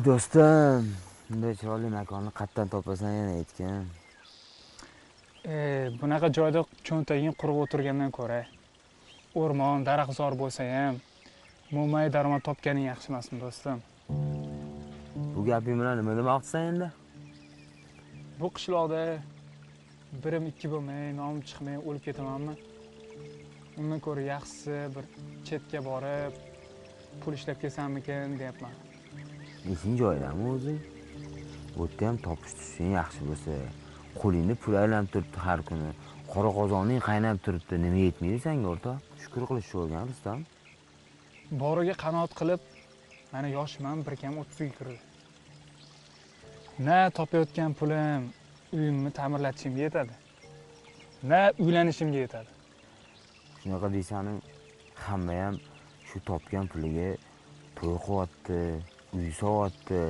ey do'stim bunday chiroyli makonni qayerdan topasan yana aytgin. E, bunaqa joyda cho'ntaging quruq o'tirgandan ko'ra o'rmon daraxtzor bo'lsa ham mo'may daromad topganing yaxshi emasmi do'stim? Bu gaping bilan nima demoqchisan endi? Bu qishloqda birim ikki bo'lmay nomim chiqmay o'lib ketamanmi? Undan ko'ra yaxshisi bir chetga borib pul ishlab kelsammikin deyapman esing joyidami o'zi yerda ham topish tutishing yaxshi bo'lsa qo'lingda pul aylanib turibdi har kuni. Qora qozoning qaynab turibdi. Nima yetmaydi senga o'rtoq shukur qilishni o'rgan rustam? Boriga qanoat qilib mana yoshman bir kam o'ttizga kirdi. Na topayotgan pulim uyimni ta'mirlatishimga yetadi na uylanishimga yetadi. Shunaqa deysanu hamma ham shu topgan puliga to'y qilyapti uy solyapti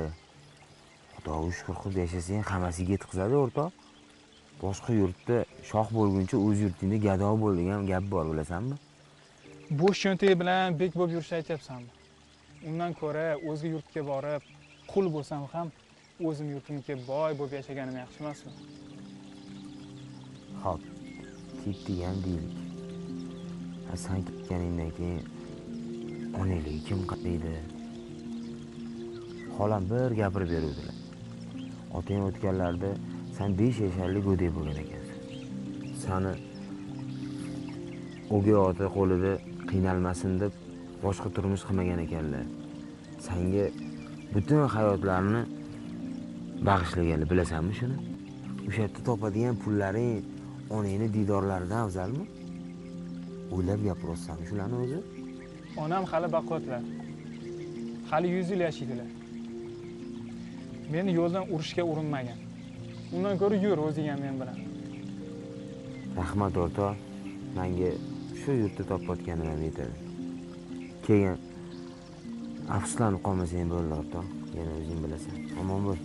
xudoga shukur qilib yashasang hammasiga yetkazadi o'rtoq. Boshqa yurtda shoh bo'lguncha o'z yurtingda gado bo'l degan gap bor bilasanmi? Bo'sh cho'ntagi bilan bek bo'lib yurishni aytyapsanmi? Undan ko'ra o'zga yurtga borib qul bo'lsam ham o'zim yurtimga boy bo'lib yashaganim yaxshi emasmi? Hop ketdik ham deylik. San ketganingdan keyin onanglarga kim qaraydi xolam bir gapirib beruvdilar. Otang o'tganlarida san besh yasharlik go'dak bo'lgan ekansan. Sani o'gay ota qo'lida qiynalmasin deb boshqa turmush qilmagan ekanlar. Sanga butun hayotlarini bag'ishlaganlar bilasanmi shuni? O'sha yerda topadigan pullaring onangni diydorlaridan afzalmi? O'ylab gapiryapsanmi shularni o'zi? Onam hali baquvvatlar. Hali yuz yil yashaydilar. Meni yo'ldan urishga urinmagan. Undan ko'ra yur o'zing ham men bilan. Rahmat o'rtoq manga shu yurtda topayotganim ham yetadi keyin afsuslanib qolmasang bo'ldi o'rtoq yana o'zing bilasan. Omon bo'l.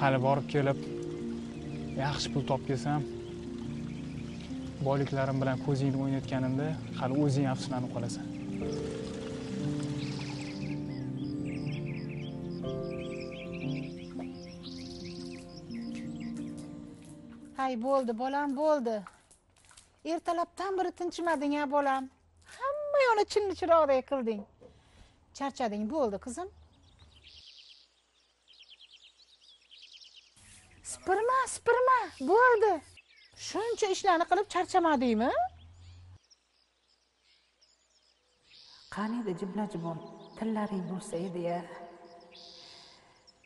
Hali borib kelib yaxshi pul topib kelsam boyliklarim bilan ko'zingni o'ynatganimda hali o'zing afsuslanib qolasan. Hay bo'ldi bolam bo'ldi. Ertalabdan beri tinchimading a bolam? Hamma yoqni chinni chiroqdek qilding. Charchading bo'ldi qizim. Supurma supurma bo'ldi. Shuncha ishlarni qilib charchamadingmi? Qani edi jibla jibon tillaring bo'lsa edi ya.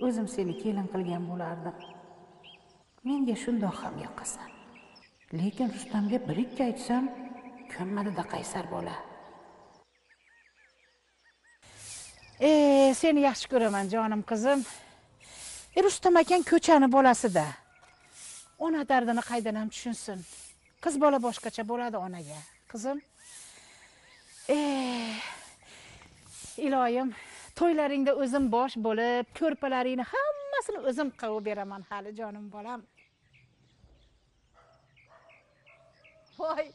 O'zim seni kelin qilgan bo'lardim. Menga shundoq ham yoqasan. Lekin rustamga bir ikki aytsam ko'nmadida qaysar bola. E seni yaxshi ko'raman jonim qizim. E, rustam akang ko'chani bolasida ona dardini qaydan ham tushunsin? Qiz bola boshqacha bo'ladi onaga. Qizim. E iloyim to'ylaringda o'zim bosh bo'lib ko'rpalaringni hammasini o'zim qilib beraman hali jonim bolam. Voy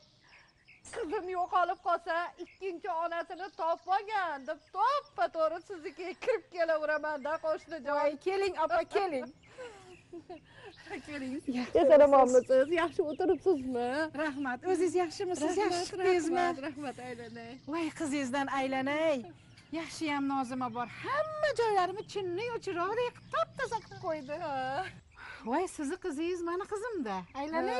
qizim yo'qolib qolsa ikkinchi onasini topmagan deb to'ppa to'g'ri siznikiga kirib kelaveraman-da qo'shnijon keling opa keling Yaxshi yasanamanmisiz yaxshi o'tiribsizmi rahmat o'zingiz yaxshimisiz yaxshi chiqdingizmi rahmat aylanay voy qizingizdan aylanay yaxshiyam nozima bor hamma joylarimni chinni chiroqdek qilib top toza qilib qo'ydi voy sizni qizingiz mani qizimda aylanay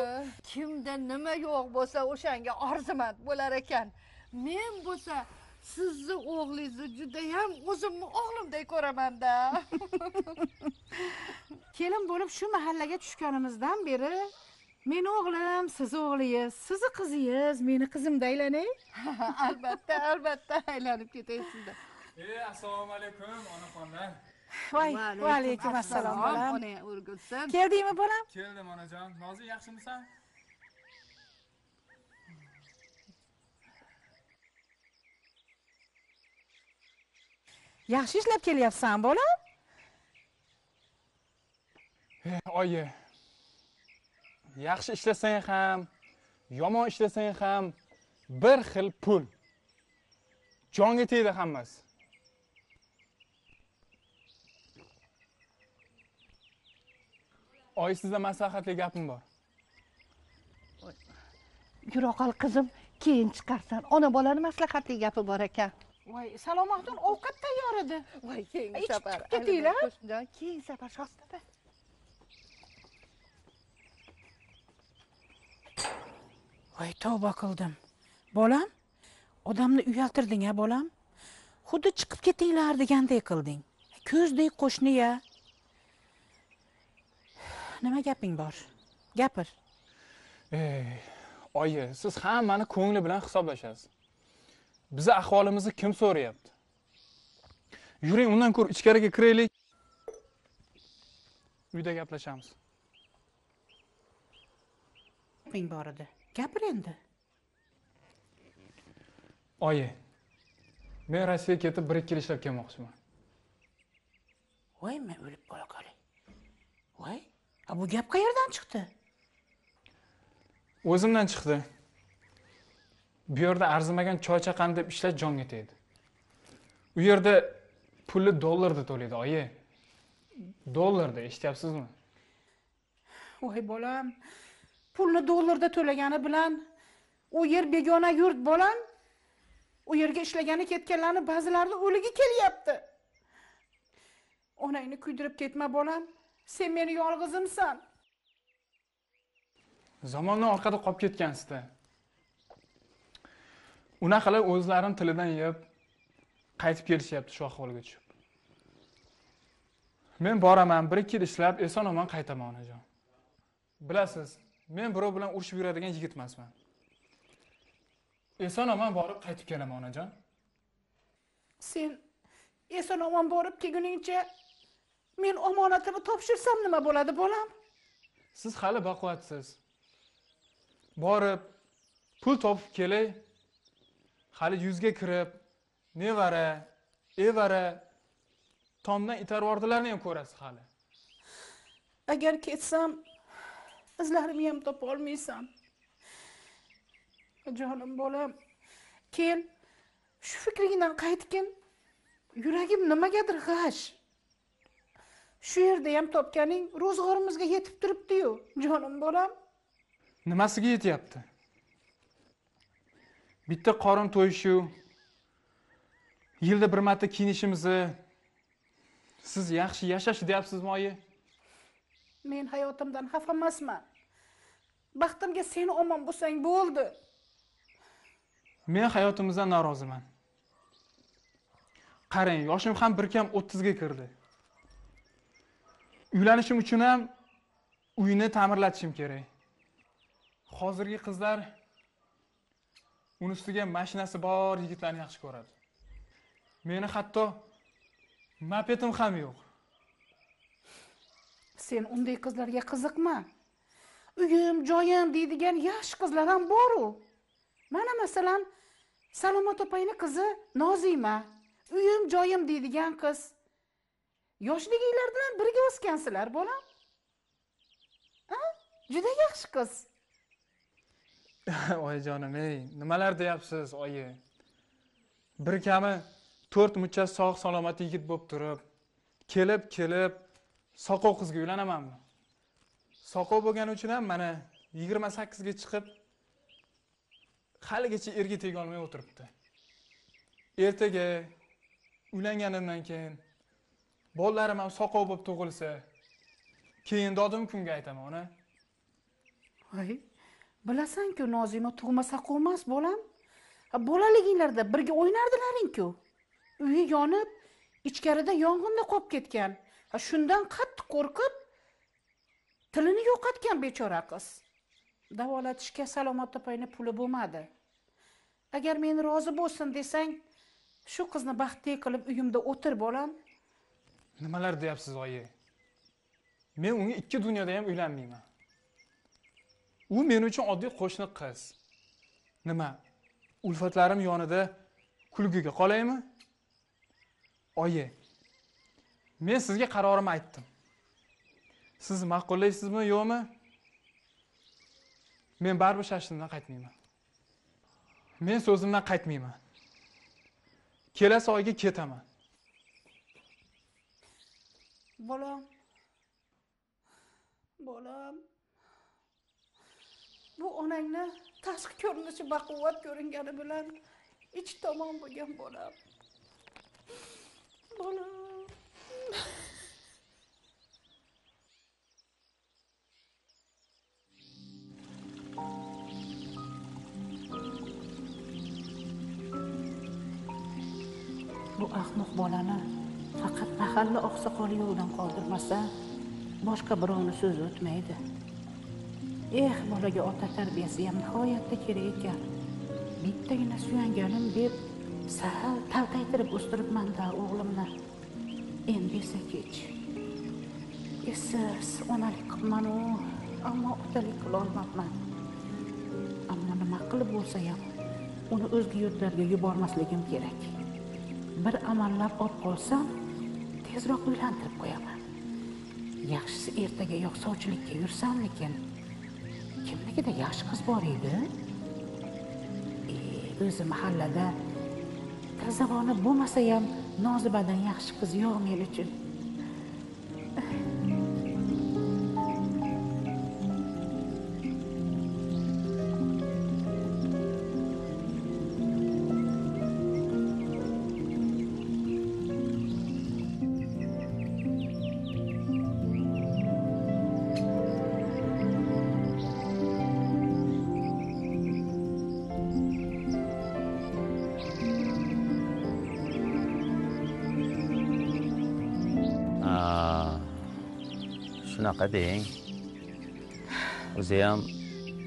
kimda nima yo'q bo'lsa o'shanga arzimat bo'lar ekan. Men bo'lsa sizni o'g'lingizni judayam o'zimni o'g'limdek ko'ramanda kelin bo'lib shu mahallaga tushganimizdan beri meni o'g'lim sizni o'g'lingiz sizni qizingiz meni qizimda aylanay. Albatta albatta aylanib ketay sizda e assalomu alaykum onaxonlar voy va alaykum assalom. bolam ona o'rgilsin. Keldingmi bolam? Keldim onajon. Nozik yaxshimisan yaxshi ishlab kelyapsan bolam e oyi. Yaxshi ishlasang ham yomon ishlasang ham bir xil pul. Jonga tegdi hammasi. Oyi sizda maslahatli gapim bor. Yura qol qizim keyin chiqarsan. Ona bolani maslahatli gapi bor ekan voy salomatjon ovqat tayyor edi. Voy keyingi Ichib safar. chiqib ketinglar. Keyingi safar shostada voy tavba qildim bolam odamni uyaltirding a bolam? Xuddi chiqib ketinglar degandek qilding. Ko'zdek qo'shniya nima gaping bor? Gapir. Ey oyi siz hammani ko'ngli bilan hisoblashasiz bizni ahvolimizni kim so'rayapti? Yuring undan ko'ra ichkariga kiraylik. Uyda gaplashamiz. Gaping bor edi gapir endi. Oyi men rossiyaga ketib bir ikki yil ishlab kelmoqchiman. Voy men o'lib qola qolay. Voy a bu gap qayerdan chiqdi? O'zimdan chiqdi bu yerda arzimagan choy chaqani deb ishlash jonga tegdi u yerda pulni dollarda to'laydi oyi. Dollarda eshityapsizmi? Voy bolam. Pulni dollarda to'lagani bilan u yer begona yurt bolam. U yerga ishlagani ketganlarni ba'zilarini o'ligi kelyapti. Onangni kuydirib ketma bolam. Sen meni yolg'izimsan. Zamondan orqada qolib ketgansizda unaqalar o'zlarini tilidan yeb qaytib kelishyapti shu ahvolga tushib. Men boraman bir ikki yil ishlab eson omon qaytaman onajon. Bilasiz men birov bilan urushib yuradigan yigit emasman eson omon borib qaytib kelaman onajon. Sen eson omon borib kelguningcha men omonatimni topshirsam nima bo'ladi bolam? Siz hali baquvvatsiz. Borib pul topib kelay hali yuzga kirib nevara evara tomdan itarvordilarni ham ko'rasiz hali. Agar ketsam izlarimni ham topolmaysan jonim bolam kel shu fikringdan qaytgin. Yuragim nimagadir g'ash. Shu yerda ham topganing ro'zg'orimizga yetib turibdiyu jonim bolam. Nimasiga yetyapti bitta qorin to'yishu yilda bir marta kiyinishimizni siz yaxshi yashash deyapsizmi oyi men hayotimdan xafa emasman. Baxtimga sen omon bo'lsang bo'ldi. Men hayotimizdan noroziman. Qarang yoshim ham bir kam o'ttizga kirdi. Uylanishim uchun ham uyni ta'mirlatishim kerak. Hozirgi qizlar uni ustiga mashinasi bor yigitlarni yaxshi ko'radi. Meni hatto mopedim ham yo'q. Sen unday qizlarga qiziqma. Uyim joyim deydigan yaxshi qizlar ham boru. Mana masalan salomat opangni qizi nozima uyim joyim deydigan qiz. Yoshliginglar bilan birga o'sgansizlar bolam. A juda yaxshi qiz. oyijonim ey nimalar deyapsiz oyi? Bir kami to'rt mucha sog' salomat yigit bo'lib turib kelib kelib soqov qizga uylanamanmi soqov bo'lgani uchun ham mana yigirma sakkizga chiqib haligacha erga tegolmay o'tiribdi. Ertaga uylanganimdan keyin bolalarim ham soqov bo'lib tug'ilsa keyin dodim kimga aytaman ona. Voy bilasanku nozima tug'masa quvmas bolam. Ha, bolaliginglarda birga o'ynardilaring-ku uyi yonib ichkarida yong'inda qolib ketgan. Shundan qattiq qo'rqib tilini yo'qotgan bechora qiz. Davolatishga salomat opangni puli bo'lmadi. Agar men rozi bo'lsin desang shu qizni baxtli qilib uyimda o'tir bolam. Nimalar deyapsiz oyi? Men unga ikki dunyoda ham uylanmayman. U men uchun oddiy qo'shni qiz. Nima ulfatlarim yonida kulgiga qolaymi? Oyi men sizga qarorimni aytdim. Siz ma'qullaysizmi yo'qmi? Men baribir shashtimdan qaytmayman. Men so'zimdan qaytmayman. Kelasi oyga ketaman. Bolam. Bolam. Bu onangni tashqi ko'rinishi baquvvat ko'ringani bilan ichi tomon bo'lgan bolam. Bolam. Bu ahmoq bolani faqat mahalla oqsoqoli yo'ldan qoldirmasa boshqa birovni so'zi o'tmaydi. Eh bolaga ota tarbiyasi ham nihoyatda kerak ekan. Bittagina suyanganim deb sal taltaytirib o'stiribmanda o'g'limni endi esa kech. Esiz onalik qilibmanu ammo otalik qilolmabman ammo nima qilib bo'lsa ham uni o'zga yurtlarga yubormasligim kerak. Bir amallab olib qolsam tezroq uylantirib qo'yaman. Yaxshisi ertagayoq sovchilikka yursammikin kimnikida yaxshi qiz bor edi o'zi mahallada til bo'lmasa ham nozibadan yaxshi qiz yo'q men uchun shunaqa deng o'zi ham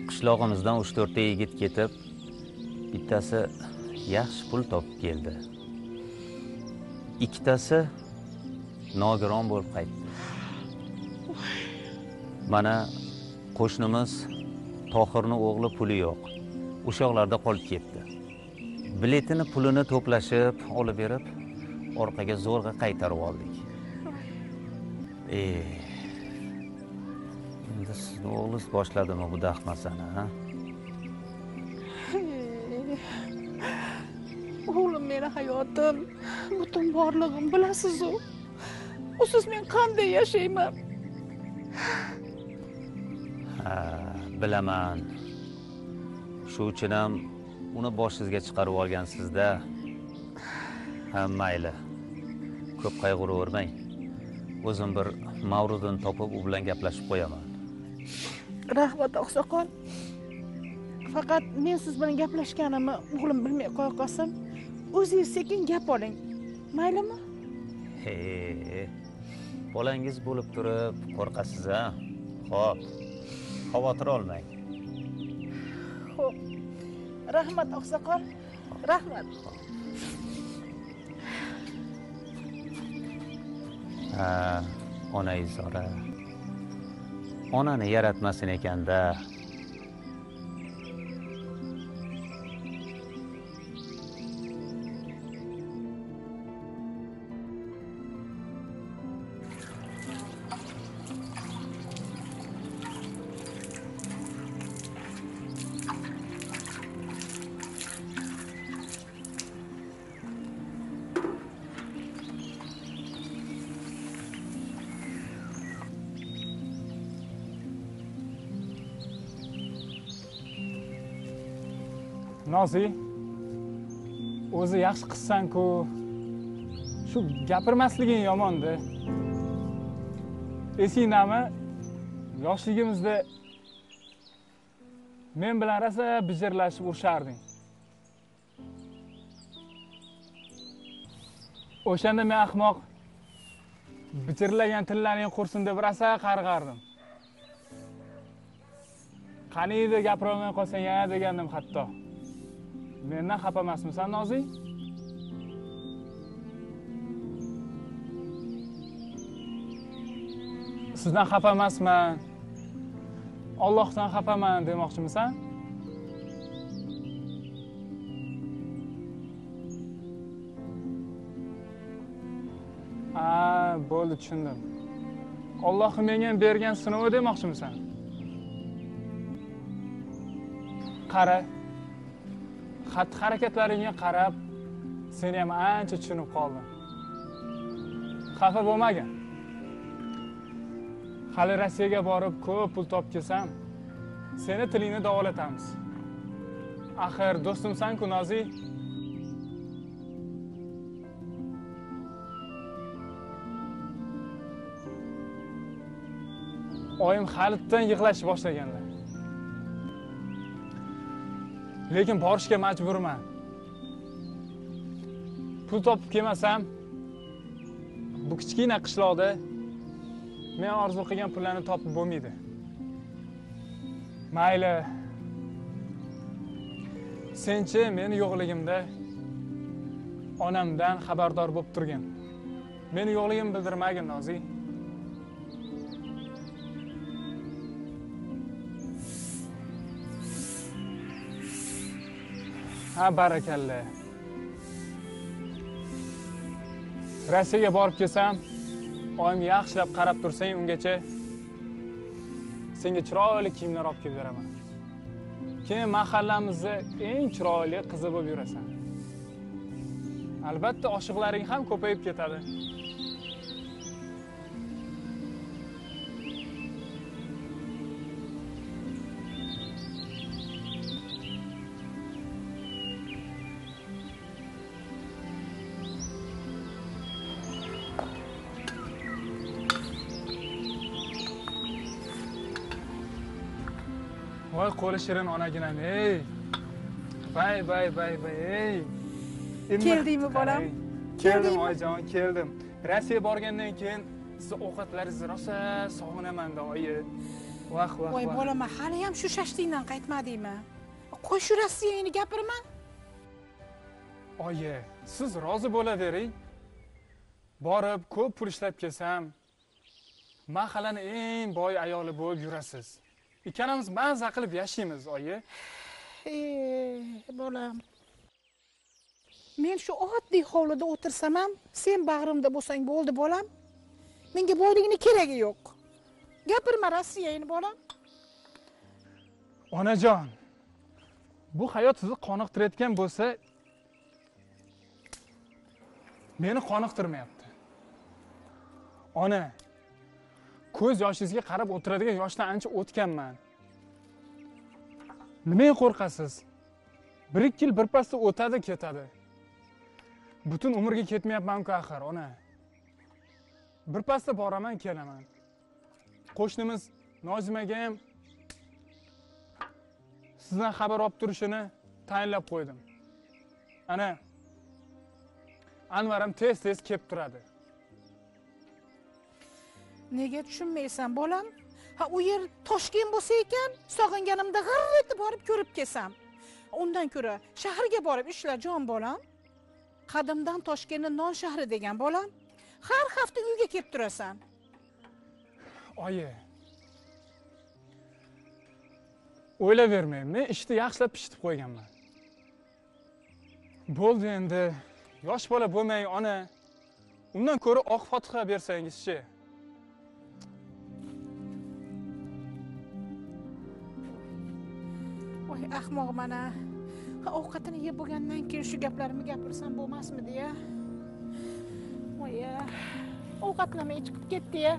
qishlog'imizdan uch to'rtta yigit ketib bittasi yaxshi pul topib keldi. Ikkitasi nogiron bo'lib qaytdi. Mana qo'shnimiz tohirni o'g'li puli yo'q. O'sha yoqlarda qolib ketdi. Biletini pulini to'plashib olib berib orqaga zo'rg'a qaytarib oldik. E endi sizni o'g'lingiz boshladimi bu dahmasani ha? O'g'lim meni hayotim butun borlig'im bilasizu? Usiz men qanday yashayman? Ha bilaman. Shu uchun ham uni boshingizga chiqarib olgansizda. Ha mayli. Ko'p qayg'uravermang. O'zim bir mavridini topib u bilan gaplashib qo'yaman rahmat oqsoqol. Faqat men siz bilan gaplashganimni o'g'lim bilmay qo'ya qolsin. O'zingiz sekin gap oling. Maylimi? He bolangiz bo'lib turib qo'rqasiz a ho'p xavotir olmang. Ho'p rahmat oqsoqol. Rahmat. Ha ona izora onani yaratmasin ekanda. Nozi o'zi yaxshi qizsan-ku. Shu gapirmasliging yomonda. Esingdami? Yoshligimizda men bilan rosa bijirlashib urisharding o'shanda men ahmoq bijirlagan tillaring qursin deb rosa qarg'ardim. Qaniydi gapirolmay qolsang ya degandim hatto. Mendan xafa emasmisan nozik? Sizdan xafa emasman. Ollohdan xafaman demoqchimisan a bo'ldi tushundim. Ollohni menga bergan sinovi demoqchimisan qara. Xatti harakatlaringga qarab seni ham ancha tushunib qoldim xafa bo'lmagin. Hali rossiyaga borib ko'p pul topib kelsam seni tilingni davolatamiz. Axir do'stimsanku nozik? Oyim halitdan yig'lashni boshlaganlar. Lekin borishga majburman. Pul topib kelmasam bu kichkina qishloqda men orzu qilgan pullarni topib bo'lmaydi. Mayli. Senchi meni yo'qligimda onamdan xabardor bo'lib turgin. Meni yo'qligimni bildirmagin nozik. Ha barakalla rossiyaga borib kelsam oyim yaxshilab qarab tursang ungacha senga chiroyli kiyimlar olib kelib beraman. Keyin mahallamizni eng chiroyli qizi bo'lib yurasan. Albatta oshiqlaring ham ko'payib ketadi. Qo'li shirin onaginam ey. Bay bay bay bay ey. Keldingmi, bolam? keldim oyijon keldim. Rossiya borgandan keyin sizni ovqatlaringizni rosa sog'inamanda oyi vah vah voy bolam hali ham shu shashtingdan qaytmadingmi? Qo'y shu rossiyangni gapirma. Oyi siz rozi bo'lavering. Borib ko'p pul ishlab kelsam mahallani eng boy ayoli bo'lib yurasiz ikkalamiz maza qilib yashaymiz oyi. Ey, bolam. Men shu oddiy hovlida o'tirsam ham sen bag'rimda bo'lsang bo'ldi bolam. Menga boylikni keragi yo'q. Gapirma rossiyangni bolam. Onajon bu hayot sizni qoniqtirayotgan bo'lsa meni qoniqtirmayapti. Ona ko'z yoshingizga qarab o'tiradigan yoshdan ancha o'tganman. Nimaga qo'rqasiz? Bir ikki yil birpasda o'tadi ketadi. Butun umrga ketmayapmanku axir ona. Birpasda boraman kelaman. Qo'shnimiz nozimaga ham sizdan xabar olib turishini tayinlab qo'ydim. Ana anvar ham tez tez kelib turadi. Nega tushunmaysan bolam? Ha u yer toshkent bo'lsa ekan sog'inganimda g'irr etib borib ko'rib kelsam. Undan ko'ra shaharga borib ishla jon bolam. Qadimdan toshkentni non shahri degan bolam. Har hafta uyga kelib turasan. Oyi. O'ylayvermang men ishni yaxshilab pishitib qo'yganman. Bo'ldi endi. Yosh bola bo'lmang ona. Undan ko'ra oq fotiha bersangizchi? Voy ahmoq mana. Ovqatini yeb bo'lgandan keyin shu gaplarimni gapirsam bo'lmasmidi ya. Voy ovqatlamay chiqib ketdi ya.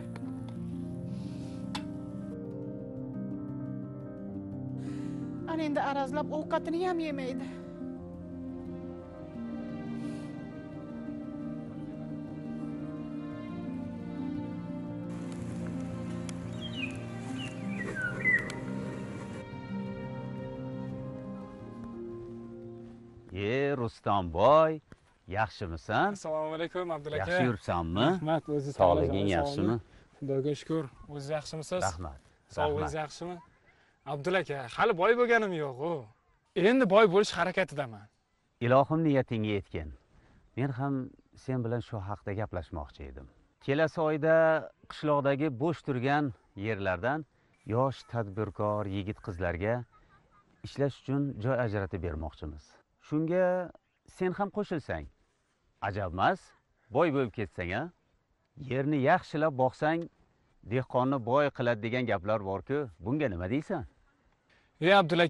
Ana endi arazlab ovqatini ham yemaydi. Ye rustamboy yaxshimisan? Assalomu alaykum abdulla aka. Yaxshi yuribsanmi? Rahmat o'zi sog'liging yaxshimi? xudoga shukur o'ziz yaxshimisiz? Rahmat sog'lig'ingiz yaxshimi? Abdulla aka hali boy bo'lganim yo'q-ku. endi boy bo'lish harakatidaman. Ilohim niyatingga yetgin. Men ham sen bilan shu haqda gaplashmoqchi edim. Kelasi oyda qishloqdagi bo'sh turgan yerlardan yosh tadbirkor yigit qizlarga ishlash uchun joy ajratib bermoqchimiz shunga sen ham qo'shilsang. Ajabmas boy bo'lib ketsang a yerni yaxshilab boqsang dehqonni boy qiladi degan gaplar borku. Bunga nima deysan? Ey abdulla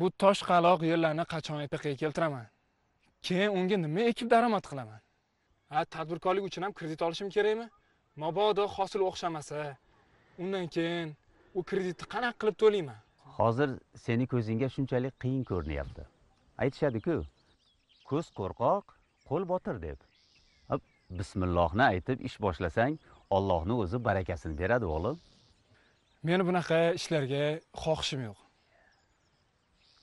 bu tosh qaloq yerlarni qachon epaqaga keltiraman? Keyin unga nima ekib daromad qilaman? Ha tadbirkorlik uchun ham kredit olishim kerakmi? Mabodo hosil o'xshamasa undan keyin u kreditni qanaqa qilib to'layman? Hozir seni ko'zingga shunchalik qiyin ko'rinyapti. Aytishadi-ku ko'z qo'rqoq qo'l botir deb. Bismillohni aytib ish boshlasang ollohni o'zi barakasini beradi o'g'lim. Meni bunaqa ishlarga xohishim yo'q.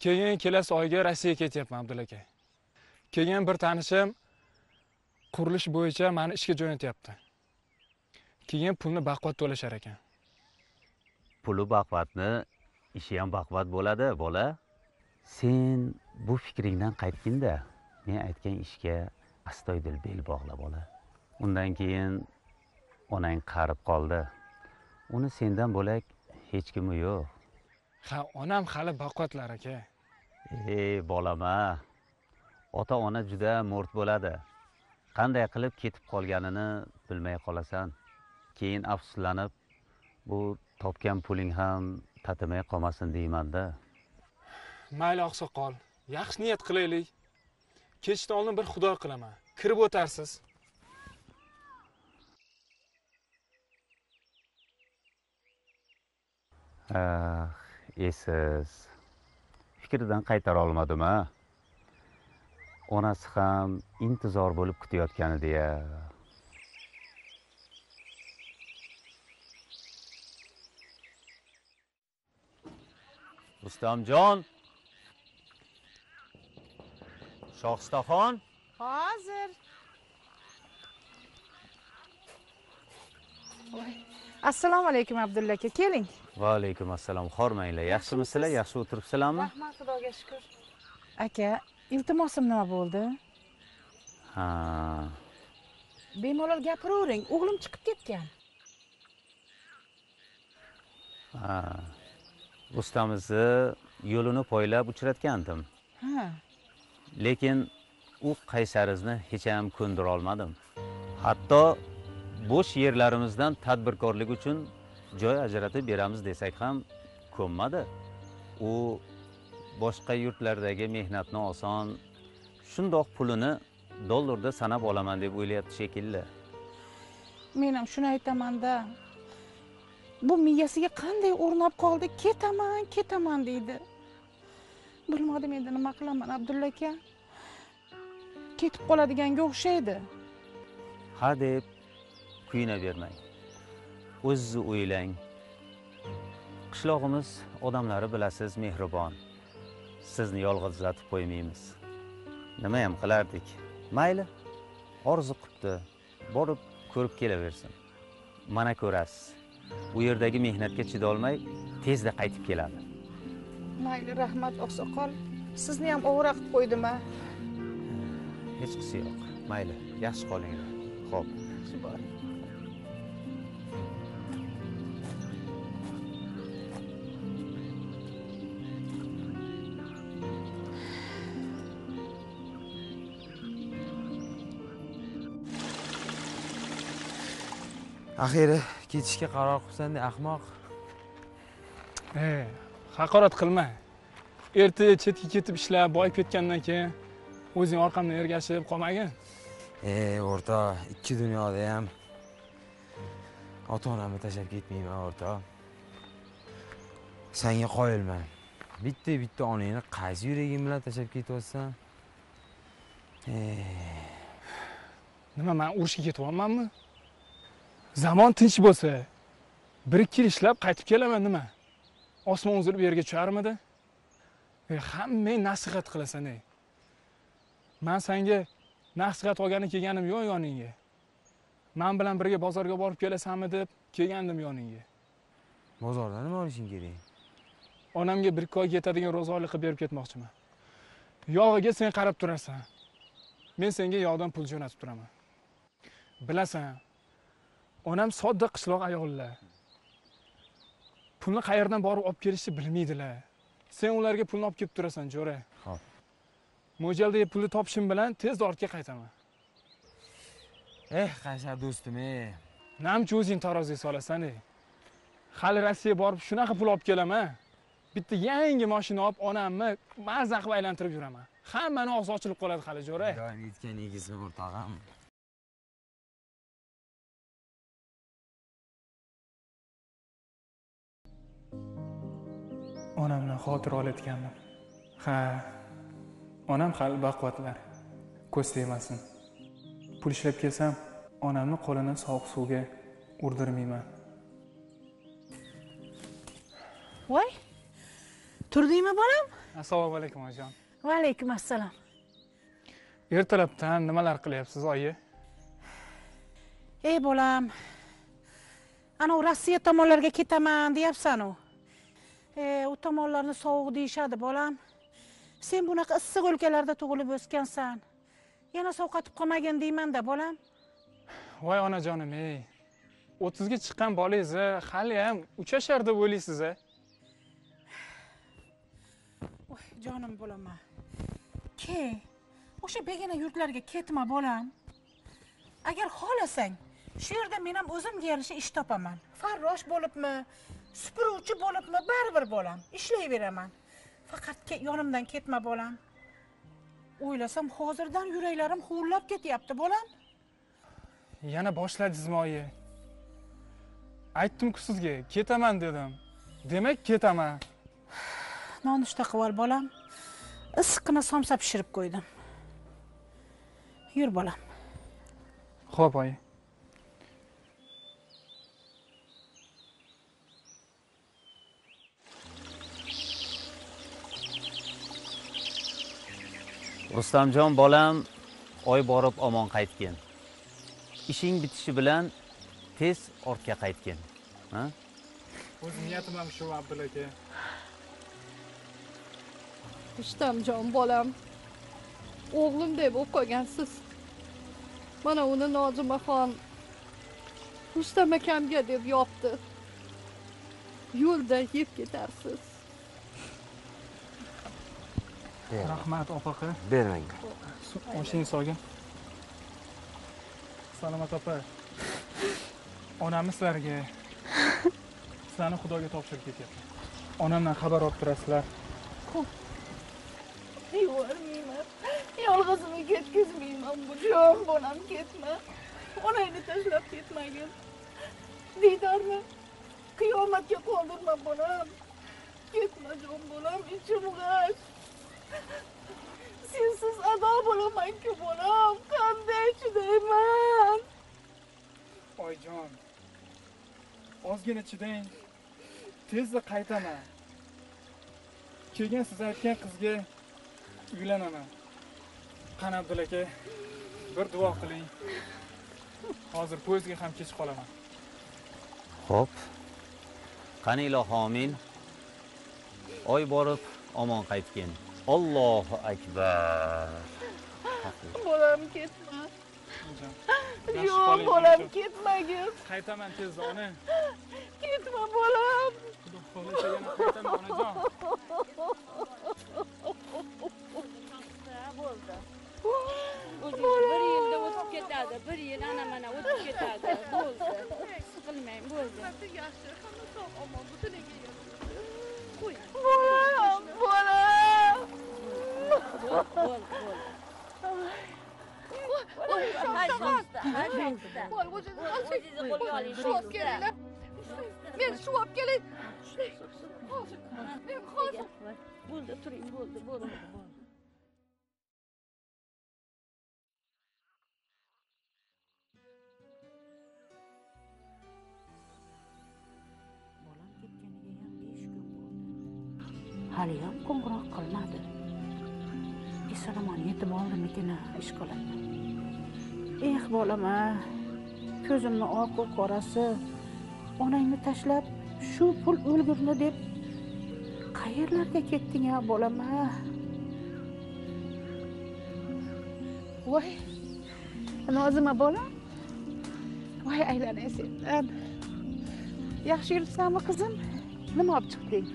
Keyin kelasi oyga rossiyaga ketyapman abdulla aka keyin bir tanishim qurilish bo'yicha mani ishga jo'natyapti. Keyin pulni baquvvat to'lashar ekan. Puli baquvvatni ishi ham baquvvat bo'ladi bola. Sen bu fikringdan qaytginda men aytgan ishga astoydil bel bog'la bola. Undan keyin onang qarib qoldi. Uni sendan bo'lak hech kimi yo'q. Ha onam hali baquvvatlar aka. Ey bolama. Ota ona juda mo'rt bo'ladi. Qanday qilib ketib qolganini bilmay qolasan. Keyin afsuslanib bu topgan puling ham tatimay qolmasin deymanda mayli oqsoqol. Yaxshi niyat qilaylik. Ketishdan oldin bir xudo qilaman. Kirib o'tarsiz. Ah esiz. Fikridan qaytara olmadim a onasi ham intizor bo'lib kutayotgan rustamjon shohistaxon hozir. Voy. assalomu alaykum abdulla aka. Keling. Va alaykum assalom hormanglar yaxshimisizlar yaxshi o'tiribsizlarmi? Rahmat xudoga shukur. Aka iltimosim nima bo'ldi? Ha. Bemalol gapiravering o'g'lim chiqib ketgan. Ha ustamizni yo'lini poylab uchratgandim. Ha. Lekin u qaysarizni hech ham ko'ndira olmadim. Hatto bo'sh yerlarimizdan tadbirkorlik uchun joy ajratib beramiz desak ham ko'nmadi. U boshqa yurtlardagi mehnatni oson shundoq pulini dollarda sanab olaman deb o'ylayapti shekilli. Men ham shuni aytamanda bu miyasiga qanday o'rnab qoldi? Ketaman ketaman deydi. Bilmadim endi nima qilaman? Abdulla aka ketib qoladiganga o'xshaydi. Ha deb kuyunavermang o'zizni o'ylang. Qishlog'imiz odamlari bilasiz mehribon. Sizni yolg'izlatib qo'ymaymiz. Nima ham qilardik? Mayli orzu qilibdi. Borib ko'rib kelaversin. Mana ko'rasiz. U yerdagi mehnatga chidolmay tezda qaytib keladi. Mayli rahmat oqsoqol. Sizni ham ovora qilib qo'ydim a hech qisi yo'q. Mayli yaxshi qolinglar ho'p yaxshi bor. Axiyri ketishga qaror qilibsanda ahmoq. E haqorat qilma erta chetga ketib ishlab boyib ketgandan keyin o'zing orqamdan ergashib qolmagin. E o'rta ikki dunyoda ham ota onamni tashlab ketmayman o'rta. Sanga qoyilman. Bitta bitta onangni qaysi yuraging bilan tashlab ketyapsan? E. Nima man urushga ketyapmanmi zamon tinch bo'lsa bir ikki yil ishlab qaytib kelaman nima? Osmon uzilib yerga tusharmidi? E, hammang nasihat qilasan ey. Man sanga nasihat olgani kelganim yo'q yoningga. Man bilan birga bozorga borib kelasanmi deb kelgandim yoningga. Bozordan nima olishing kerak? Onamga bir ikki oyga yetadigan ro'zg'orlik qilib berib ketmoqchiman. Yog'iga sen qarab turasan. Men senga yog'dan pul jo'natib turaman. Bilasan onam sodda qishloq ayollar. Pulni qayerdan borib olib kelishni bilmaydilar. Sen ularga pulni olib kelib turasan jo'ra Xo'p. mo'ljaldagi pulni topishim bilan tezda ortga qaytaman. Eh qaysar do'stim ey namcha o'zing taroziga solasan ey hali rossiyaga borib shunaqa pul olib kelaman. Bitta yangi mashina olib onamni mazza qilib aylantirib yuraman. Hammani og'zi ochilib qoladi hali jo'ra doim aytgan egisi o'rtog'im onamdan xotira olayotgandim. Ha onam hali baquvvatlar. Ko'z tegmasin. Pul ishlab kelsam onamni qo'lini sovuq suvga urdirmayman. Voy turdingmi bolam? Assalomu alaykum oyijon va alaykum assalom ertalabdan nimalar qilyapsiz oyi? Ey bolam anavi rossiya tomonlarga ketaman deyapsanu e u tomonlarni sovuq deyishadi bolam. Sen bunaqa issiq o'lkalarda tug'ilib o'sgansan. Yana sovqotib qolmagin deymanda bolam. Voy onajonim ey. O'ttizga chiqqan bolangizni haliyam uchashar deb o'ylaysiz a voy jonim bo'laman ke o'sha begona yurtlarga ketma bolam. Agar xohlasang shu yerda men ham o'zimga yarasha ish topaman. Farrosh bo'libmi supuruvchi bo'libmi baribir bolam ishlayveraman. Faqat yonimdan ketma bolam. O'ylasam hozirdan yuraklarim huvillab ketyapti bolam. Yana boshladingizmi oyi aytdim-ku sizga ketaman dedim. Demak ketaman. Nonushta qilib ol bolam. Issiqqina somsa pishirib qo'ydim. Yur bolam. Ho'p oyi rustamjon bolam oy borib omon qaytgin. Ishing bitishi bilan tez ortga qaytgin. Ha? o'z niyatim ham shu abdulla aka. Ishtamjon bolam o'g'lim deb bo'lib qolgansiz mana uni nozimaxon rustam akamga deb yopdi. Yo'lda yeb ketarsiz rahmat opaqa bermang. Oshingizni solgin salomat opa. Onamni sizlarga. Sizlarni xudoga topshirib ketyapman. Onamdan xabar olib turasizlar. Yubormayman. Yolg'izini ketkazmayman jon bolam ketma. Onangni tashlab ketmagin. Diydorni qiyomatga qoldirma bolam. Ketma jon bolam ichim g'ash sensiz ado bo'lamanku bolam qanday chidayman oyijon ozgina chidang tezda qaytaman keyin siz aytgan qizga uylanaman qani abdulla aka bir duo qiling hozir poyezdga ham kech qolaman Xo'p. Qani ilohi omin. Oy borib omon qaytgin. Allohu akbar. bolam ketma. Qoling, bolam ketmagin qaytaman tezda ona ketma bolam. Xudo xohlasa yana qaytaman onajon. O'zingiz bir yilda o'tib ketadi bir yil ana mana o'tib ketadi. Bo'ldi. Siqilmang bo'ldi. Yaxshi hamma sog' omon qo'y bolam bolam bo'ldi bo'ldi ajrashdi voy o'zingizni o'zingizni qo'lga oling shu olib kelinglar men shu olib kelay hozir men hozir bo'ldi turing bo'ldi bo'ldi yetib ish qilaman. Eh bolam a ko'zimni oqu qorasi onangni tashlab shu pul o'lgurni deb qayerlarga ketding a bolam a voy nozima bolam voy aylanay sendan yaxshi yuribsanmi qizim? Nima olib chiqding?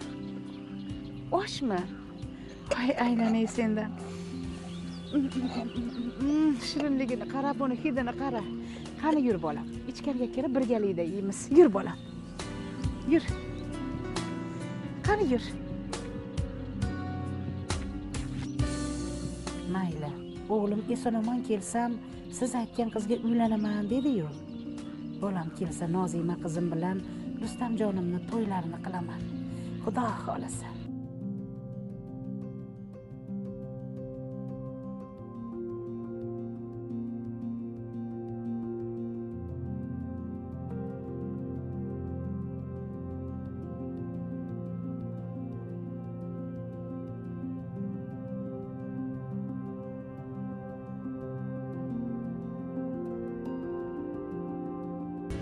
Oshmi? Voy aylanay sendan Mm, shirinligini qara buni hidini qara. Qani yur bolam. Ichkariga kirib birgalikda yeymiz. Yur bolam. Yur. Qani yur? Mayli o'g'lim eson omon kelsam siz aytgan qizga uylanaman dediyu bolam kelsa nozima qizim bilan rustamjonimni to'ylarini qilaman. Xudo xohlasa.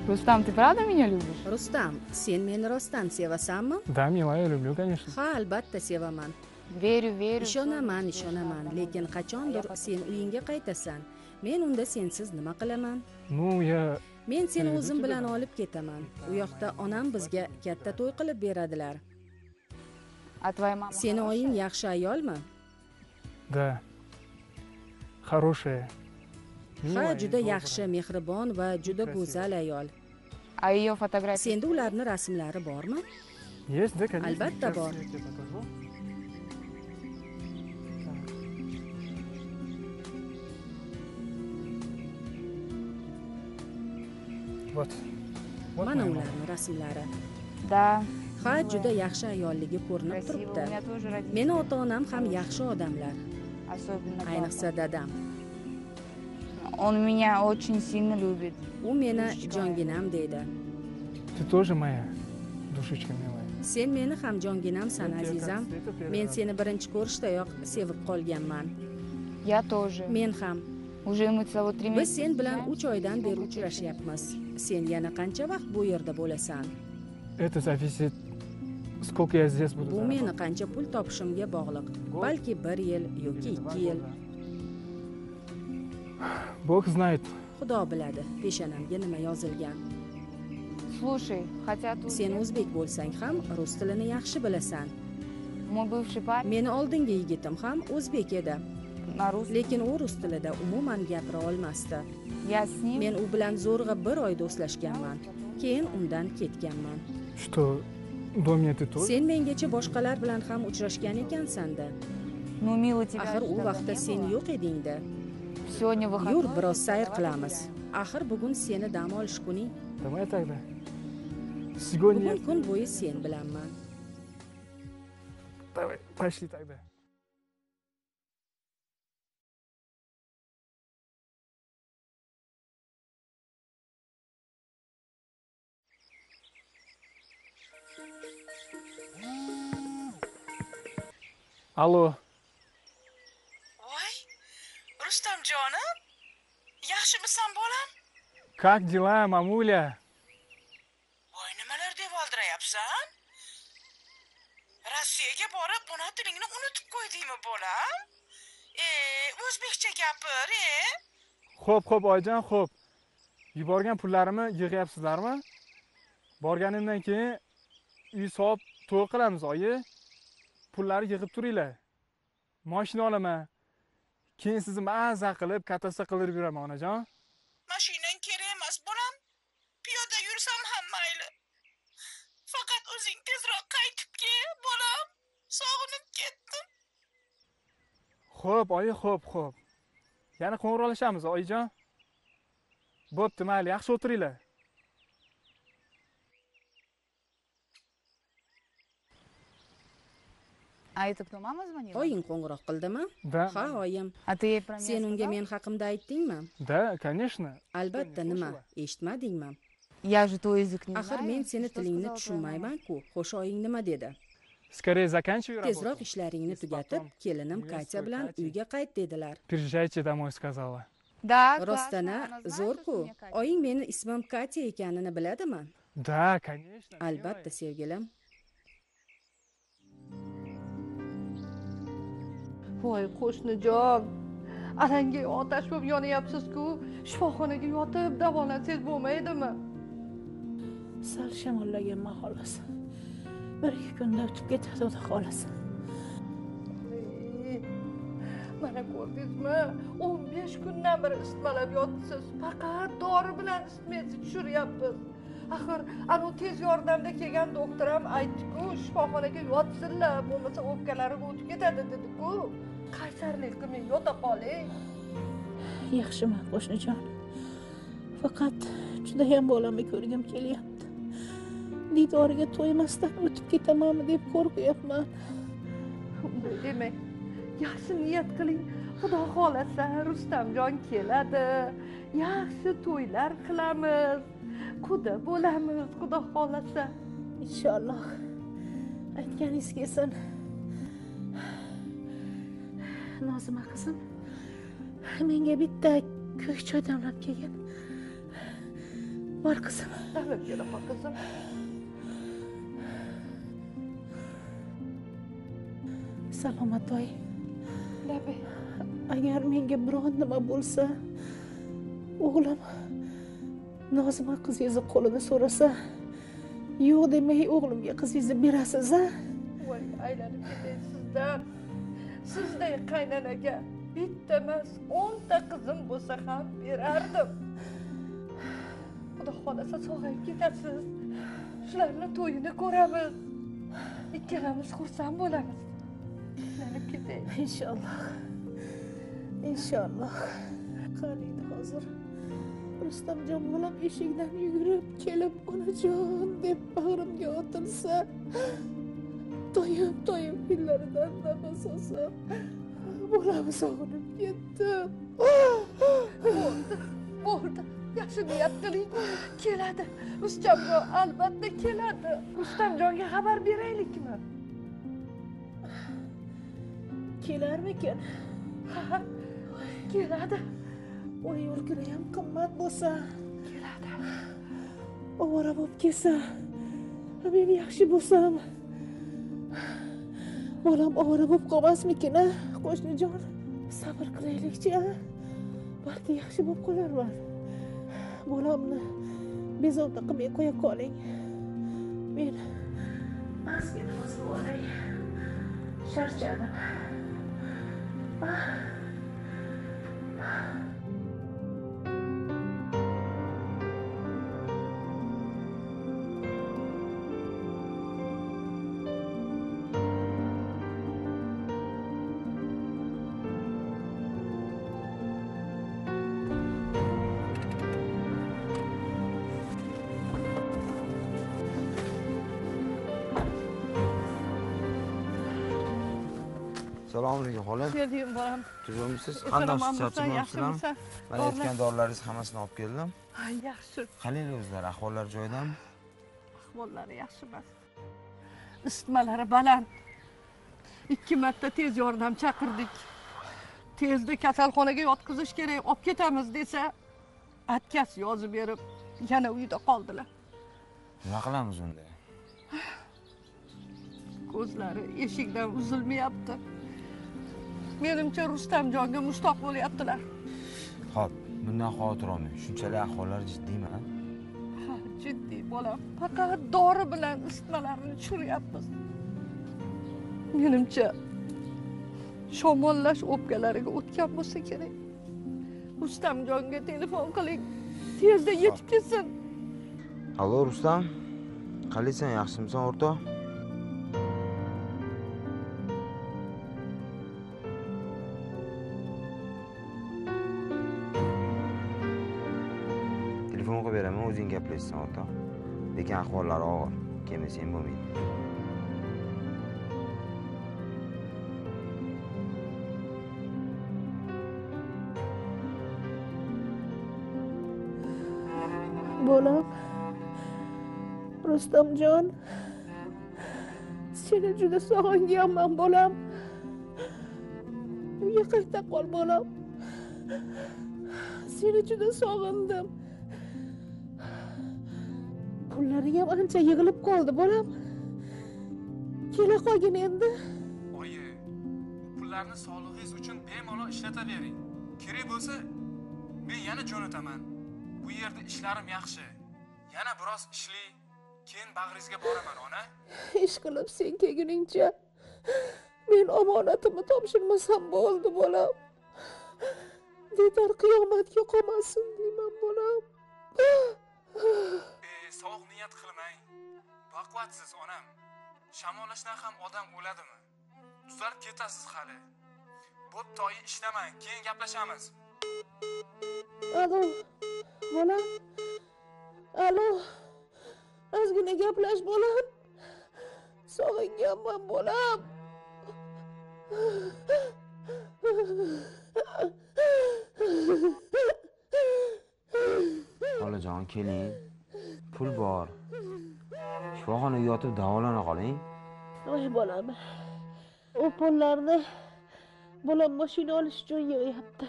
Рустам, ты правда меня любишь? rustam sen meni rostdan sevasanmi Да, милая, люблю, конечно. ha albatta sevaman Верю, верю. ishonaman ishonaman lekin qachondir sen uyingga qaytasan men unda sensiz nima qilaman Ну, я... men seni o'zim bilan olib ketaman u yoqda onam bizga katta to'y qilib beradilar А твоя мама хорошая? oying yaxshi ayolmi Да. Хорошая. ha Милая, juda yaxshi mehribon va juda go'zal ayol А ее фотографии? senda ularni rasmlari bormi Есть, да, конечно. Albatta bor. Вот. Mana ularni rasmlari Да. ha juda yaxshi ayolligi ko'rinib turibdi meni ota onam ham yaxshi odamlar ayniqsa dadam Он меня очень сильно любит. u meni Dushichka. jonginam deydi Ты тоже моя душечка милая. sen meni ham jonginamsan Я тебя как azizam встретил первый men раз. seni birinchi ko'rishdayoq sevib qolganman Я тоже. men ham Уже мы целых три biz месяца. sen bilan встречаемся. uch oydan beri Сколько uchrashyapmiz sen yana qancha vaqt bu yerda bo'lasan Это зависит, сколько я здесь буду bu meni зарабатывать. qancha pul topishimga bog'liq Gol. balki bir yil yoki Или два ikki yil года. Бог знает. xudo biladi peshonamga nima yozilgan Слушай, хотя тут sen o'zbek bo'lsang ham rus tilini yaxshi bilasan мой бывший парень meni oldingi yigitim ham o'zbek edi на русском. lekin u rus tilida umuman gapira olmasdi Я с ним. men u bilan zo'rg'a bir oy do'stlashganman keyin undan ketganman Что, до меня ты тоже? sen mengacha boshqalar bilan ham uchrashgan ekansanda Ну, милый тебя. axir u тогда vaqtda не sen было. yo'q edingda Сегодня выходной. yur biroz sayr qilamiz axir bugun seni dam olish kuning Давай тогда. Сегодня... bugun kun bo'yi sen bilanman Давай, пошли тогда. Алло, voy rustamjonim yaxshimisan bolam как дела, мамуля? voy nimalar deb oldirayapsan rossiyaga borib ona tilingni unutib qo'ydingmi bolam e o'zbekcha gapir e Xo'p, xo'p, oyijon, xo'p. Yuborgan pullarimni yig'yapsizlarmi? Borganimdan keyin uy solib to'y qilamiz, oyi. Pullarni yig'ib turinglar. Mashina olaman. Keyin sizni mazza qilib, katasta qildirib yuraman, onajon. mashinang kerak emas bolam piyoda yursam ham mayli faqat o'zing tezroq qaytib kel bolam sog'inib ketdim Xo'p, oyi, xo'p, xo'p. Yana qo'ng'iroqlashamiz, oyijon. Bo'pti, mayli, yaxshi o'tiringlar. А это кто, мама звонила? oying qo'ng'iroq qildimi Да, ha oyim А ты ей про меня sen unga men haqimda aytdingmi да, конечно. albatta не nima eshitmadingmi Я же твой язык не axir знаю. men seni tilingni tushunmayman-ku xo'sh oying nima dedi Скорее заканчивай tezroq работу. ishlaringni tugatib kelinim katya bilan uyga qayt dedilar Приезжайте домой, сказала. Да, классно. rostana zo'rku oying meni ismim katya ekanini biladimi Да, конечно. albatta sevgilim voy qo'shnijon alanga otash bo'lib yonyapsiz-ku shifoxonaga yotib davolansangiz bo'lmaydimi? Sal shamollaganman xolos bir ikki kunda o'tib ketadi xudo xohlasa mana ko'rdingizmi? O'n besh kundan beri isitmalab yotibsiz. Faqat dori bilan isitmangizni tushiryapmiz axir anavi tez yordamda kelgan doktor ham aytdiku shifoxonaga yotsinlar bo'lmasa o'pkalari o'tib ketadi dediku qaysarlik qilmay yota qoling yaxshiman qo'shnijon. Faqat judayam bolamni ko'rgim kelyapti. Diydoriga to'ymasdan o'tib ketamanmi deb qo'rqyapman. Unday demang. Yaxshi niyat qiling. Xudo xohlasa rustamjon keladi. Yaxshi to'ylar qilamiz. Quda bo'lamiz xudo xohlasa. Inshaalloh. Aytganingiz kelsin nozima qizim? Menga bitta ko'k choy damlab kelgin. Bor qizim. Damlab kelaman qizim. Salomat toy labi. Agar menga biron nima bo'lsa o'g'lim nozima qizingizni qo'lida so'rasa yo'q demay o'g'limga qizingizni berasiz a voy aylanib ketay sizdan sizday qaynanaga bitta emas o'nta qizim bo'lsa ham berardim. Xudo xohlasa sog'ayib ketasiz shularni to'yini ko'ramiz. Ikkalamiz xursand bo'lamiz. Tiklanib ketay. Inshaalloh. Inshaalloh. Qaraydi hozir. Rustamjon bolam eshikdan yugurib kelib onajon deb bag'rimga otilsa. Toyib toyib kunlaridan nafas olsam bolam sog'inib ketdi bo'ldi bo'ldi yaxshi niyat qiling keladi rustamjon albatta keladi rustamjonga xabar beraylikmi kelarmikin ha keladi voy yo'lkira ham qimmat bo'lsa keladi ovora bo'lib kelsa men yaxshi bo'lsam bolam ovora bo'lib qolmasmikin a? Qo'shnijon sabr qilaylikchi a? Balki yaxshi bo'lib qolarman. Bolamni bezovta qilmay qo'ya qoling. Men masgina o'zib olay. Charchadim ah. Xola keldim bolam turibmisiz qandoq charchamayapsizlarmi yaxshimisan mana aytgan dorilaringizni hammasini olib keldim. Yaxshi. Qanday o'zlari? Ahvollari joyidami? Ahvollari yaxshi emas. Isitmalari baland ikki marta tez yordam chaqirdik. Tezda kasalxonaga yotqizish kerak olib ketamiz desa отказ yozib berib yana uyda qoldilar. Nima qilamiz unda? Ko'zlari eshikdan uzilmayapti menimcha rustamjonga mushtoq bo'lyaptilar. Ho'p bundan xavotir olmang. Shunchalik ahvollari jiddiymi ha? Jiddiy bolam. Faqat dori bilan isitmalarini tushiryapmiz menimcha shamollash o'pkalariga o'tgan bo'lsa kerak. Rustamjonga telefon qiling. Tezda yetib kelsin allo rustam. Qalaysan yaxshimisan o'rtoq telefon qilib beraman o'zing gaplashasan o'rtoq lekin ahvollari og'ir kelmasang bo'lmaydi bolam rustamjon seni juda sog'inganman bolam uyga qayta qol bolam seni juda sog'indim ham ancha yig'ilib qoldi bolam. Kela qolgin endi. Oyi bu pullarni sog'lig'ingiz uchun bemalol ishlatavering. Kerak bo'lsa men yana jo'nataman. Bu yerda ishlarim yaxshi. Yana biroz ishli keyin bag'ringizga boraman ona. Ish qilib sen kelguningcha men omonatimni topshirmasam bo'ldi bolam. Diydor qiyomatga qolmasin deyman bolam e, sovuq niyat qilmang. Baquvvatsiz onam. Shamollashdan ham odam o'ladimi? Tuzalib ketasiz hali. Bo'pti oyi ishlaman keyin gaplashamiz. Alo bolam alo ozgina gaplash bolam sog'inganman bolam xolajon keling pul bor. Shifoxonaga yotib davolana qoling. Voy bolam. U pullarni bolam mashina olish uchun yig'yapti.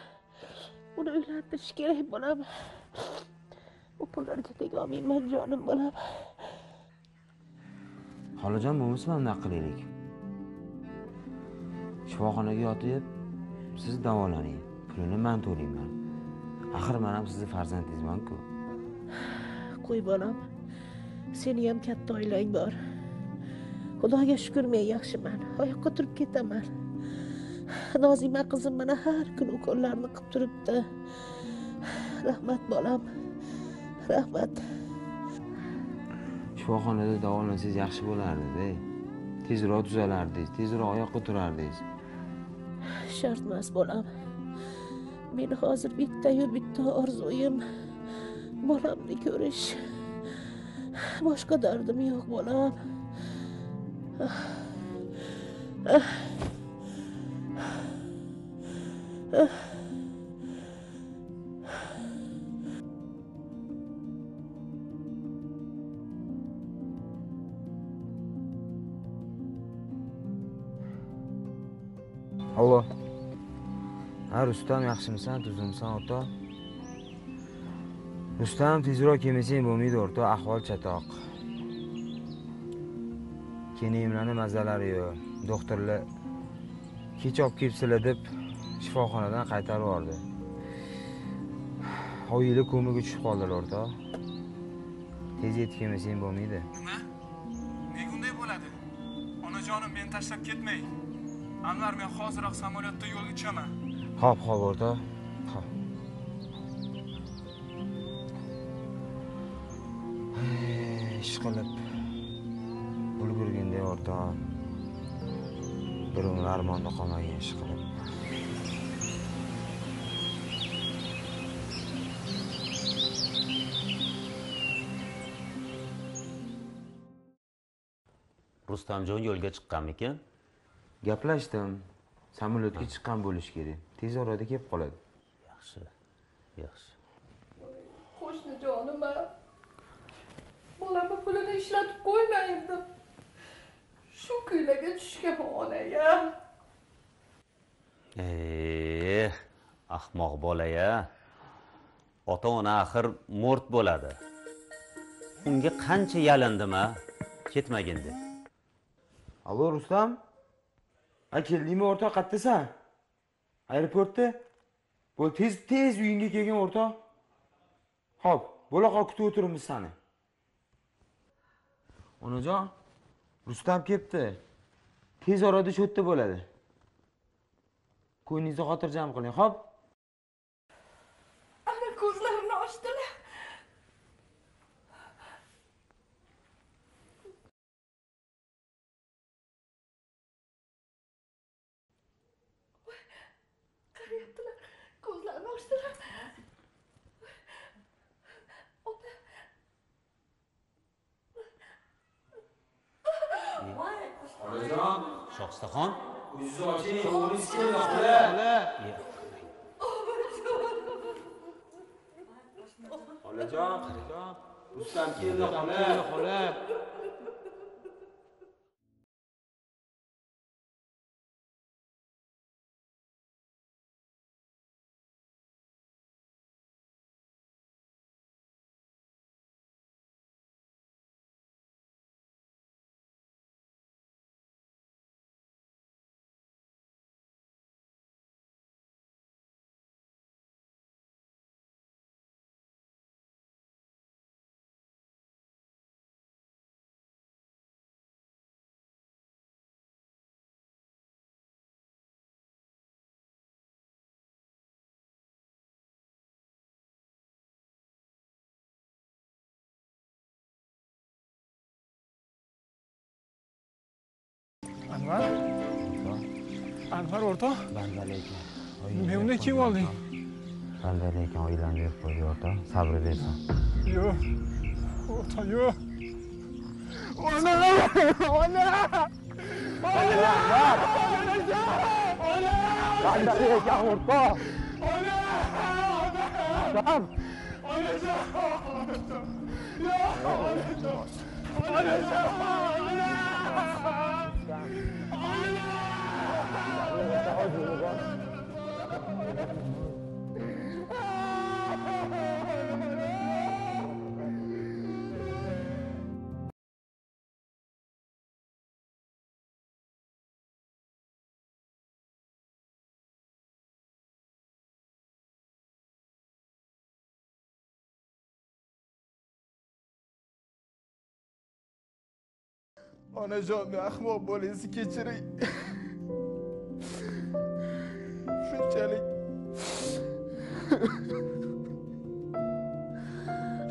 Uni uylantirish kerak bolam. U pullarga tegolmayman jonim bolam. Xolajon bo'lmasa mana bunaqa qilaylik. Shifoxonaga yotib siz davolaning pulini man to'layman. Axir man ham sizni farzandingizman-ku qo'y bolam. Seni ham katta oilang bor. Xudoga shukur men yaxshiman. Oyoqqa turib ketaman. Nozima qizim mana har kuni ukollarni qilib turibdi. Rahmat bolam. Rahmat. Shifoxonada davolansangiz yaxshi bo'lardida tezroq tuzalardingiz tezroq oyoqqa turardingiz. Shart emas bolam. Meni hozir bittayu bitta orzuyim bolamni ko'rish boshqa dardim yo'q bolam allo ha rustam yaxshimisan tuzimsan o'rtoq rustam tezroq kelmasang bo'lmaydi o'rtoq ahvol chatoq. Keniyimlarni mazalari yo'q doktorlar kech olib kelibsizlar deb shifoxonadan qaytarib yubordi. Oyinglar ko'maga tushib qoldilar o'rtoq tez yetib kelmasang bo'lmaydi. Nima? Nega unday bo'ladi? Onajonim meni tashlab ketmang. Anvar men hoziroq samolyotda yo'lga tushaman. Hop, hop o'rtoq. Hop. Qilib ulgurganda o'rtoq. Bir umr armonda qolmagan ish qilib. rustamjon yo'lga chiqqanmikin Gaplashdim. Samolyotga chiqqan bo'lish kerak. Tez orada kelib qoladi. yaxshi yaxshi qo'shni jonim a bolamni pulini ishlatib qo'ymaydi shu kuylarga tushgan onaga Eh, ahmoq bola-ya. Ota-ona axir mo'rt bo'ladi. Unga qancha yalindim a? Ketmagin deb. Allo Rustam? A keldingmi o'rtoq? Qayerdasan? Aeroportda? Bo'l tez tez uyingga kelgin o'rtoq. Xo'p, bo'la qol kutib o'tiribmiz seni. Onajon, Rustam kelibdi. Tez orada shu yerda bo'ladi. Ko'nglingizni xotirjam qiling, xo'p? Onajon, Shohstaxon? o'zingizni oching, o'g'lingiz kelmoqda. Xolajon, xolajon. Rustam keldi, xola. Xola. Anvar anvar o'rtoq bandali ekan nima unday kiyib olding bandali ekan oilamni berib qo'ydi o'rtoq sabr bersin yo'q o'rtoq yo'q ona ona bandali ekan o'rtoq onajon Oh. Ahmoq bolangizni kechiring. Shunchalik.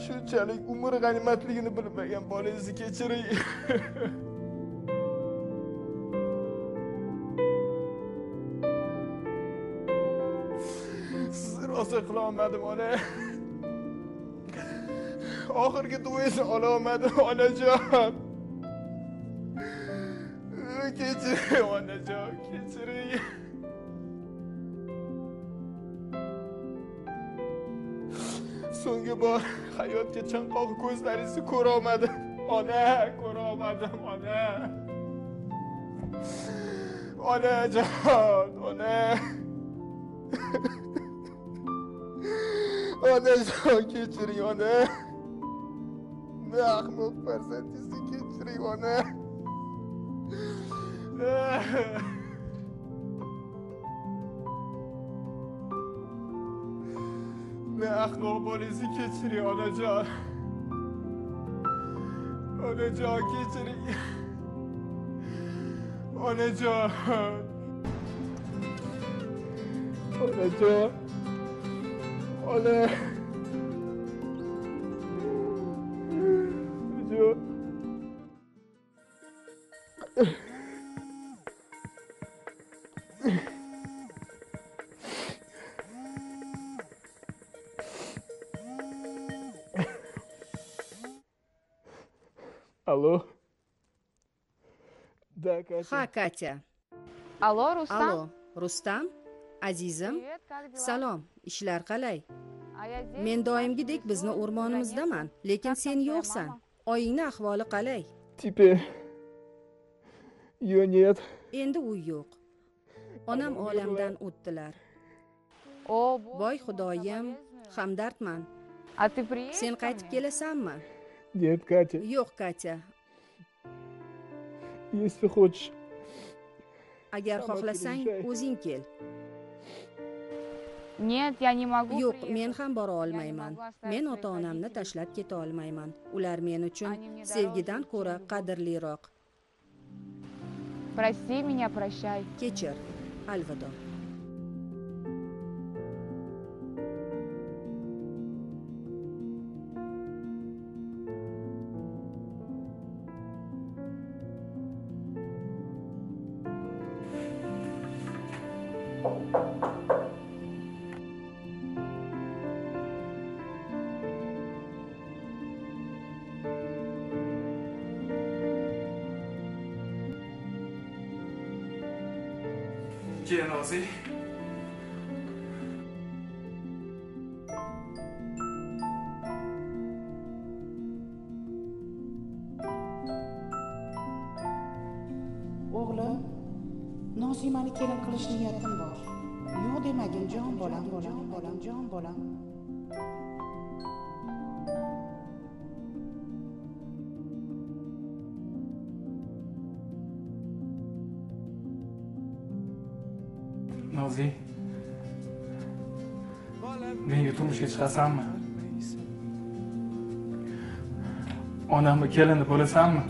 Shunchalik umr g'animatligini bilmagan bolangizni kechiring. Sizni rosa qilolmadim ona oxirgi duoyini ololmadim onajon. Kechiring onajon kechiring so'nggi bor hayotga chanqoq ko'zlaringizni ko'rolmadim ona ko'rolmadim ona. Onajon ona. Onajon kechiring ona. Ne ahmoq farzandingizni kechiring ona. Ne ahmoq bolangizni kechiring onajon onajon kechiring onajon onajon ha katya Алло, Рустам? allo rustam azizim Привет, как дела? salom ishlar qalay А я здесь, men знаешь, doimgidek здесь bizni живу, o'rmonimizdaman конечно. lekin Как sen там твоя yo'qsan мама? oyingni ahvoli qalay Теперь ее нет. endi uy yo'q onam olamdan o'tdilar О, voy xudoyim соболезную. hamdardman А ты sen ко qaytib мне? kelasanmi Нет, Катя, yo'q katya если хочешь, agar Sama xohlasang приезжай. o'zing kel Нет, я не могу yo'q приехать. men ham bora olmayman могу оставить men своих ota onamni родителей. tashlab keta olmayman ular men uchun Они мне sevgidan дороже, ko'ra чем любовь. qadrliroq Прости меня, прощай. kechir alvido keyin olsang. o'g'lim nozimani kelin qilish niyatim bor yo'q demagin jon bolam bolam bolam jon bolam turmushga chiqasanmi? Onamni kelini bo'lasanmi?